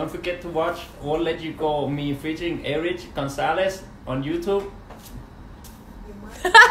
Don't forget to watch Won't Let You Go me featuring Erich Gonzalez on YouTube.